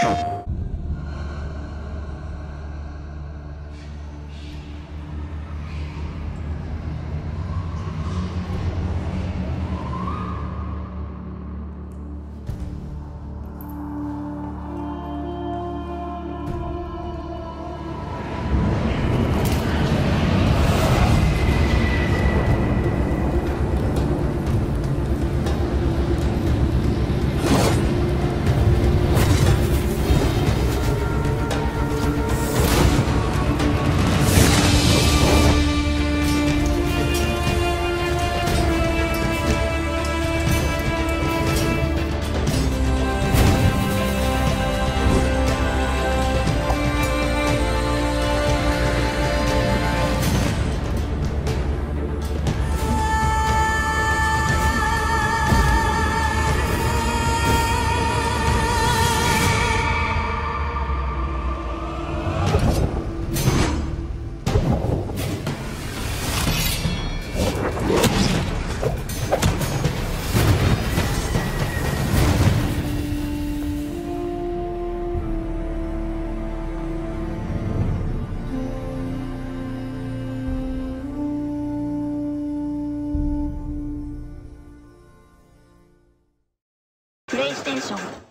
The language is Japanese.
you. プレイステーション